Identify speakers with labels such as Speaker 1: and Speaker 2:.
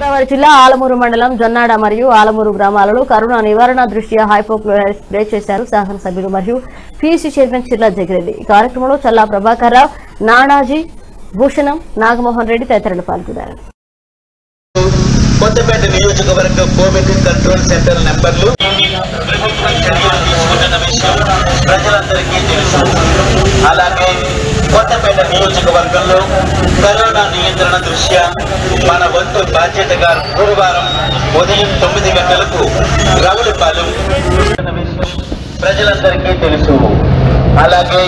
Speaker 1: గోదావరి జిల్లా ఆలమూరు మండలం జొన్నాడ మరియు ఆలమూరు గ్రామాలలో కరోనా నివారణ దృష్ట్యా హైపోక్లోరైడ్ స్ప్రే చేశారు శాసనసభ్యులు మరియు పీసీ చైర్మన్ చిర్లా జగిరెడ్డి. ఈ కార్యక్రమంలో చల్లా ప్రభాకర్ రావు నానాజీ భూషణం నాగమోహన్ రెడ్డి తదితరులు పాల్గొన్నారు.
Speaker 2: కొత్తపేట నియోజకవర్గ కోవిడ్ కంట్రోల్ సెంటర్ నెంబర్లు. ప్రభుత్వం చర్యలు తీసుకుంటున్న విషయం ప్రజలందరికీ తెలుసు. నియోజకవర్గంలో కరోనా నియంత్రణ దృష్ట్యా మన వంతు బాధ్యతగా గురువారం ఉదయం తొమ్మిది గంటలకు రౌలపాలెం ప్రజలందరికీ తెలుసు. అలాగే